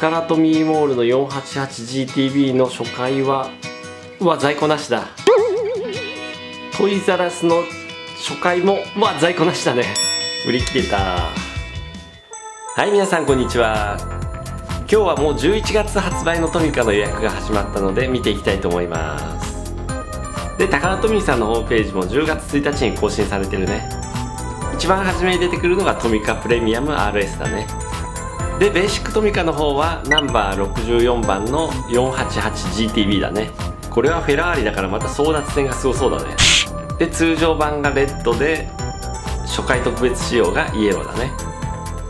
カラトミーモールの 488GTB の初回はうわ在庫なしだ。トイザラスの初回もうわ在庫なしだね。売り切れた。はい皆さんこんにちは。今日はもう11月発売のトミカの予約が始まったので見ていきたいと思います。でタカラトミーさんのホームページも10月1日に更新されてるね。一番初めに出てくるのがトミカプレミアム RS だね。でベーシックトミカの方はナンバー64番の 488GTB だね。これはフェラーリだからまた争奪戦がすごそうだね。で通常版がレッドで初回特別仕様がイエローだね。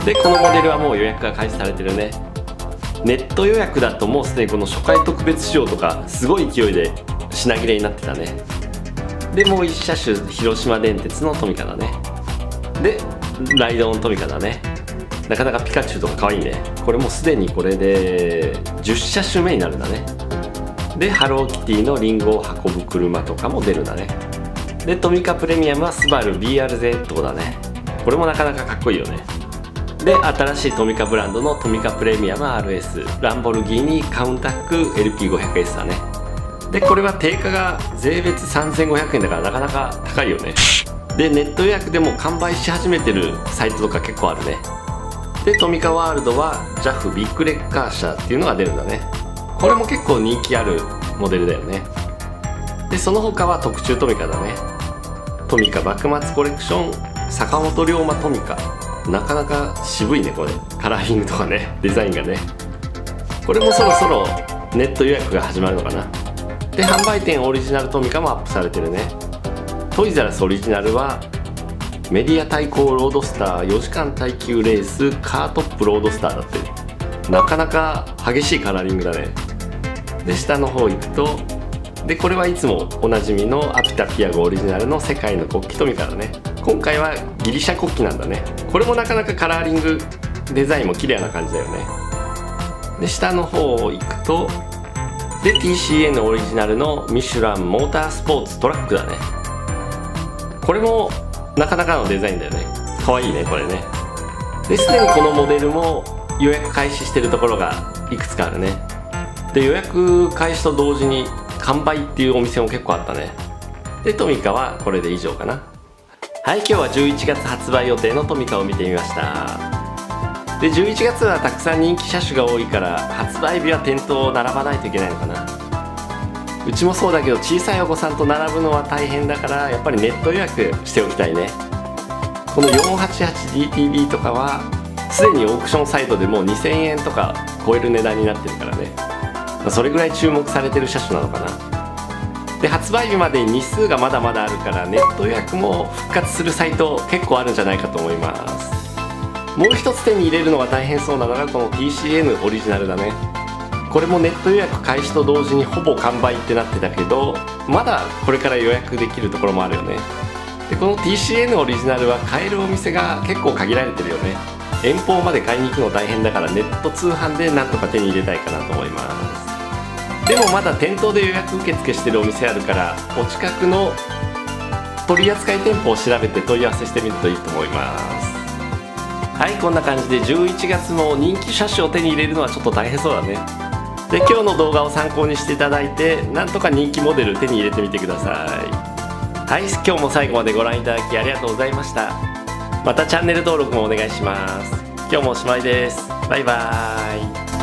でこのモデルはもう予約が開始されてるね。ネット予約だともうすでにこの初回特別仕様とかすごい勢いで品切れになってたね。でもう1車種広島電鉄のトミカだね。でライドオントミカだね。なかなかピカチュウとか可愛いね。これもすでにこれで10車種目になるんだね。でハローキティのリンゴを運ぶ車とかも出るんだね。でトミカプレミアムはスバル BRZ だね。これもなかなかかっこいいよね。で新しいトミカブランドのトミカプレミアム RS ランボルギーニカウンタック LP500S だね。でこれは定価が税別3500円だからなかなか高いよね。でネット予約でも完売し始めてるサイトとか結構あるね。でトミカワールドは JAF ビッグレッカー車っていうのが出るんだね。これも結構人気あるモデルだよね。でその他は特注トミカだね。トミカ幕末コレクション坂本龍馬トミカ。なかなか渋いねこれ。カラーリングとかね。デザインがね。これもそろそろネット予約が始まるのかな。で販売店オリジナルトミカもアップされてるね。トイザラスオリジナルはメディア対抗ロードスター4時間耐久レースカートップロードスターだってなかなか激しいカラーリングだね。で下の方行くとでこれはいつもおなじみのアピタピアゴオリジナルの世界の国旗トミカだね今回はギリシャ国旗なんだね。これもなかなかカラーリングデザインも綺麗な感じだよね。で下の方行くとで TCN オリジナルのミシュランモータースポーツトラックだね。これもなかなかのデザインだよね。かわいいねこれね。ですでにこのモデルも予約開始してるところがいくつかあるね。で予約開始と同時に完売っていうお店も結構あったね。でトミカはこれで以上かな。はい今日は11月発売予定のトミカを見てみました。で11月はたくさん人気車種が多いから発売日は店頭を並ばないといけないのかな。うちもそうだけど小さいお子さんと並ぶのは大変だからやっぱりネット予約しておきたいね。この 488DTB とかはすでにオークションサイトでもう2000円とか超える値段になってるからね。それぐらい注目されてる車種なのかな。で発売日までに日数がまだまだあるからネット予約も復活するサイト結構あるんじゃないかと思います。もう一つ手に入れるのが大変そうなのがこの TCN オリジナルだね。これもネット予約開始と同時にほぼ完売ってなってたけどまだこれから予約できるところもあるよね。でこの TCN オリジナルは買えるお店が結構限られてるよね。遠方まで買いに行くの大変だからネット通販でなんとか手に入れたいかなと思います。でもまだ店頭で予約受付してるお店あるからお近くの取扱い店舗を調べて問い合わせしてみるといいと思います。はいこんな感じで11月も人気車種を手に入れるのはちょっと大変そうだね。で今日の動画を参考にしていただいてなんとか人気モデル手に入れてみてください。はい今日も最後までご覧いただきありがとうございました。またチャンネル登録もお願いします。今日もおしまいです。バイバーイ。